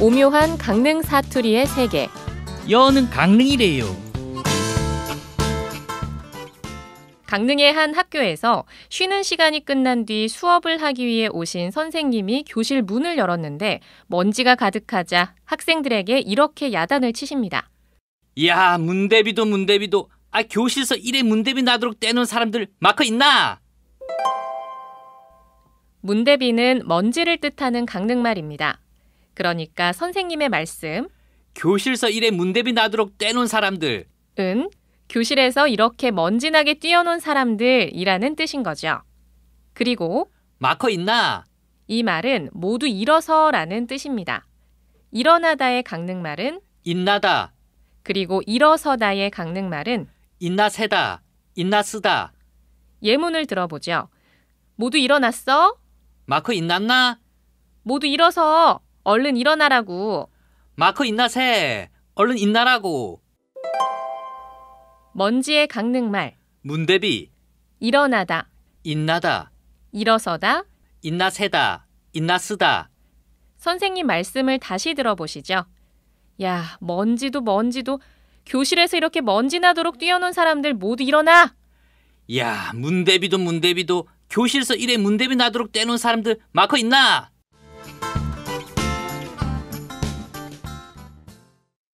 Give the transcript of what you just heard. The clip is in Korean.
오묘한 강릉 사투리의 세계. 여는 강릉이래요. 강릉의 한 학교에서 쉬는 시간이 끝난 뒤 수업을 하기 위해 오신 선생님이 교실 문을 열었는데 먼지가 가득하자 학생들에게 이렇게 야단을 치십니다. 야 문대비도 문대비도 아 교실에서 이래 문대비 나도록 떼놓은 사람들 마크 있나? 문대비는 먼지를 뜻하는 강릉말입니다. 그러니까 선생님의 말씀, 교실에서 이래 문대비 나도록 떼놓은 사람들 은 교실에서 이렇게 먼지나게 뛰어논 사람들이라는 뜻인 거죠. 그리고 마커 있나? 이 말은 모두 일어서라는 뜻입니다. 일어나다의 강릉말은 있나다 그리고 일어서다의 강릉말은 있나 세다 있나 쓰다 예문을 들어보죠. 모두 일어났어? 마커 있났나? 모두 일어서 얼른 일어나라고. 마커 있나 세 얼른 있나라고 먼지의 강릉말 문대비 일어나다, 있나다 일어서다. 있나 세다 있나 쓰다 선생님 말씀을 다시 들어보시죠. 야, 먼지도 먼지도 교실에서 이렇게 먼지 나도록 뛰어논 사람들 모두 일어나! 야 문대비도 문대비도 교실에서 이래 문대비 나도록 떼놓은 사람들 마커 있나?